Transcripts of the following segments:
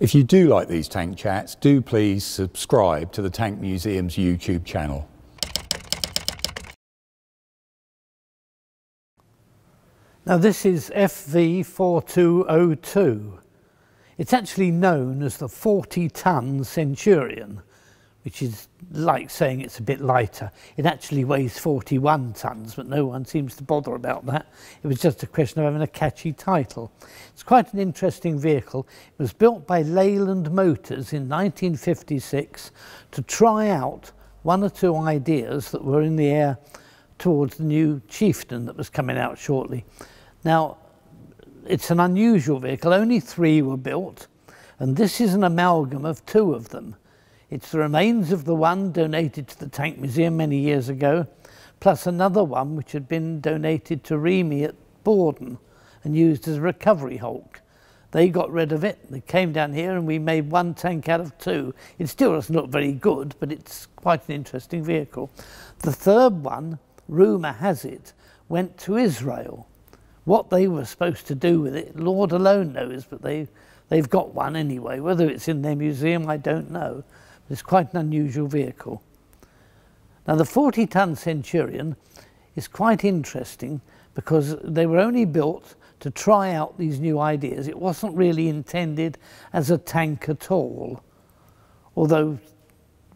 If you do like these tank chats, do please subscribe to the Tank Museum's YouTube channel. Now this is FV4202. It's actually known as the 40-ton Centurion, which is like saying it's a bit lighter. It actually weighs 41 tons, but no one seems to bother about that. It was just a question of having a catchy title. It's quite an interesting vehicle. It was built by Leyland Motors in 1956 to try out one or two ideas that were in the air towards the new Chieftain that was coming out shortly. Now, it's an unusual vehicle. Only three were built, and this is an amalgam of two of them. It's the remains of the one donated to the Tank Museum many years ago, plus another one which had been donated to REME at Bordon and used as a recovery hulk. They got rid of it, they came down here and we made one tank out of two. It still doesn't look very good, but it's quite an interesting vehicle. The third one, rumour has it, went to Israel. What they were supposed to do with it, Lord alone knows, but they, they've got one anyway. Whether it's in their museum, I don't know. It's quite an unusual vehicle. Now the 40 ton Centurion is quite interesting because they were only built to try out these new ideas. It wasn't really intended as a tank at all. Although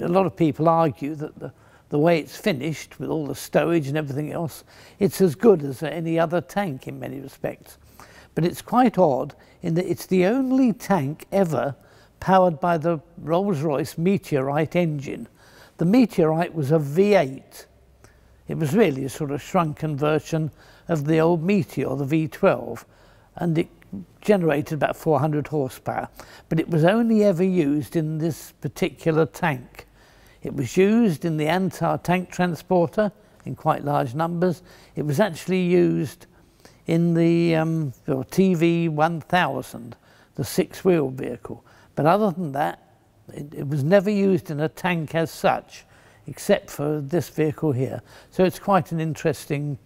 a lot of people argue that the, the way it's finished with all the stowage and everything else, it's as good as any other tank in many respects. But it's quite odd in that it's the only tank ever powered by the Rolls-Royce Meteorite engine. The Meteorite was a V8. It was really a sort of shrunken version of the old Meteor, the V12, and it generated about 400 horsepower. But it was only ever used in this particular tank. It was used in the Antar tank transporter in quite large numbers. It was actually used in the um, FV 1000, the six-wheel vehicle. But other than that, it, it, was never used in a tank as such, except for this vehicle here. So it's quite an interesting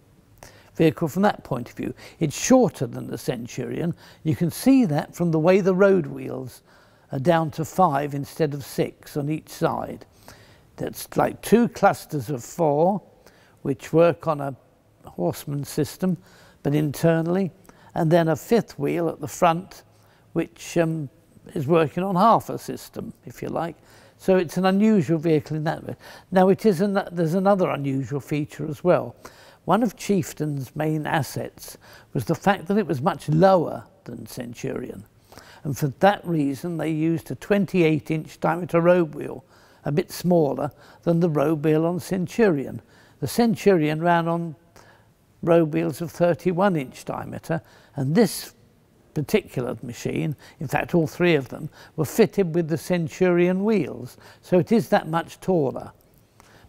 vehicle from that point of view. It's shorter than the Centurion. You can see that from the way the road wheels are down to five instead of six on each side. That's like two clusters of four, which work on a Horstmann system, but internally, and then a fifth wheel at the front, which um, is working on half a system, if you like. So it's an unusual vehicle in that way. Now it is an, there's another unusual feature as well. One of Chieftain's main assets was the fact that it was much lower than Centurion. And for that reason, they used a 28 inch diameter road wheel, a bit smaller than the road wheel on Centurion. The Centurion ran on road wheels of 31 inch diameter, and this particular machine, in fact all three of them, were fitted with the Centurion wheels, so it is that much taller.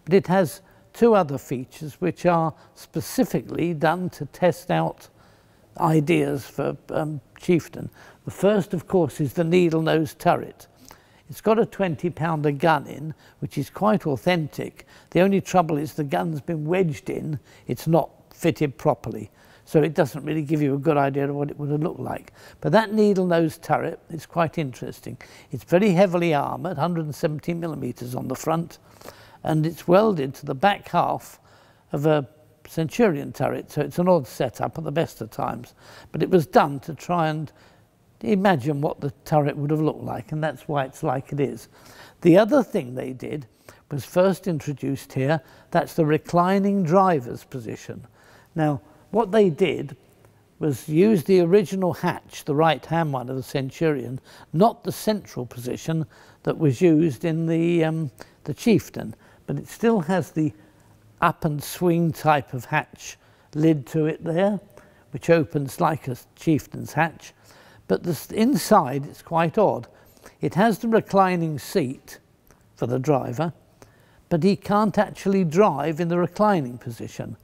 But it has two other features which are specifically done to test out ideas for um, Chieftain. The first, of course, is the needle nose turret. It's got a 20 pounder gun in, which is quite authentic. The only trouble is the gun's been wedged in, it's not fitted properly so it doesn't really give you a good idea of what it would have looked like. But that needle nose turret is quite interesting. It's very heavily armoured, 170 millimetres on the front, and it's welded to the back half of a Centurion turret, so it's an odd setup at the best of times. But it was done to try and imagine what the turret would have looked like, and that's why it's like it is. The other thing they did was first introduced here, that's the reclining driver's position. Now, what they did was use the original hatch, the right-hand one of the Centurion, not the central position that was used in the, um, the Chieftain, but it still has the up and swing type of hatch lid to it there, which opens like a Chieftain's hatch. But the inside, it's quite odd. It has the reclining seat for the driver, but he can't actually drive in the reclining position.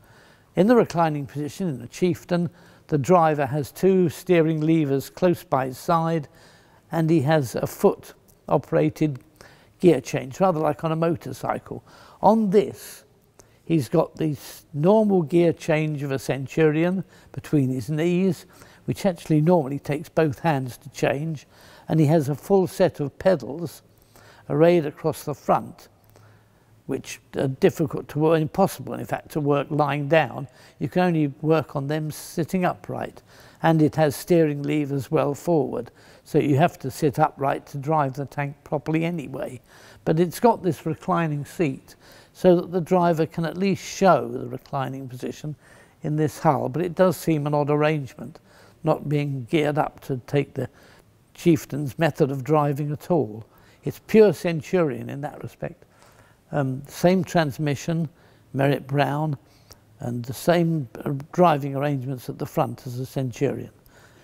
In the reclining position in the Chieftain, the driver has two steering levers close by his side and he has a foot operated gear change, rather like on a motorcycle. On this, he's got the normal gear change of a Centurion between his knees which actually normally takes both hands to change, and he has a full set of pedals arrayed across the front, which are difficult to work, impossible in fact to work lying down. You can only work on them sitting upright. And it has steering levers well forward, so you have to sit upright to drive the tank properly anyway. But it's got this reclining seat, so that the driver can at least show the reclining position in this hull, but it does seem an odd arrangement, not being geared up to take the chieftain's method of driving at all. It's pure Centurion in that respect. Um, same transmission, Merritt Brown, and the same uh, driving arrangements at the front as the Centurion,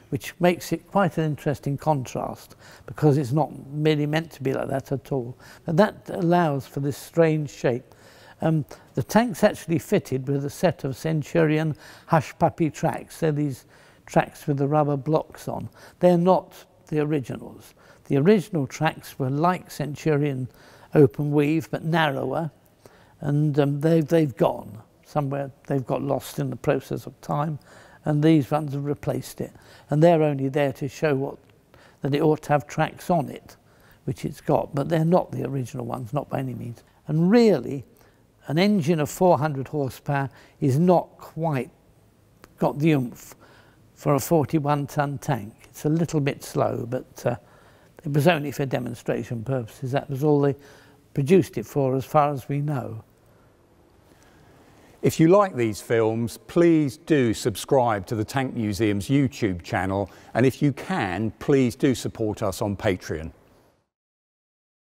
which makes it quite an interesting contrast because it's not merely meant to be like that at all. And that allows for this strange shape. Um, the tank's actually fitted with a set of Centurion hush puppy tracks. They're these tracks with the rubber blocks on. They're not the originals. The original tracks were like Centurion open weave, but narrower, and um, they've, they've gone somewhere. They've got lost in the process of time, and these ones have replaced it. And they're only there to show what that it ought to have tracks on it, which it's got, but they're not the original ones, not by any means. And really, an engine of 400 horsepower is not quite got the oomph for a 41 ton tank. It's a little bit slow, but uh, it was only for demonstration purposes. That was all they produced it for as far as we know. If you like these films, please do subscribe to the Tank Museum's YouTube channel. And if you can, please do support us on Patreon.